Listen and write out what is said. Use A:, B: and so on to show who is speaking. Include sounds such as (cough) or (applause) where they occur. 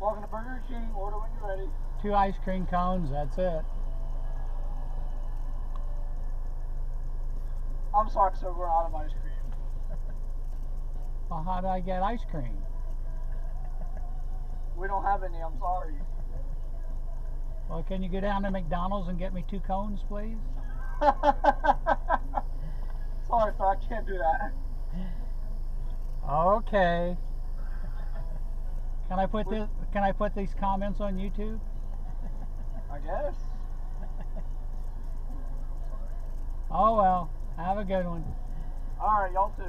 A: Welcome to Burger King. Order when you're ready.
B: Two ice cream cones, that's it.
A: I'm sorry, sir. We're out of ice cream.
B: Well, how do I get ice cream? (laughs)
A: We don't have any. I'm sorry.
B: Well, can you go down to McDonald's and get me two cones, please? (laughs)
A: sorry, sir. I can't do that.
B: Okay. Can I put this? Can I put these comments on YouTube?
A: I guess.
B: Oh well. Have a good one.
A: All right, y'all too.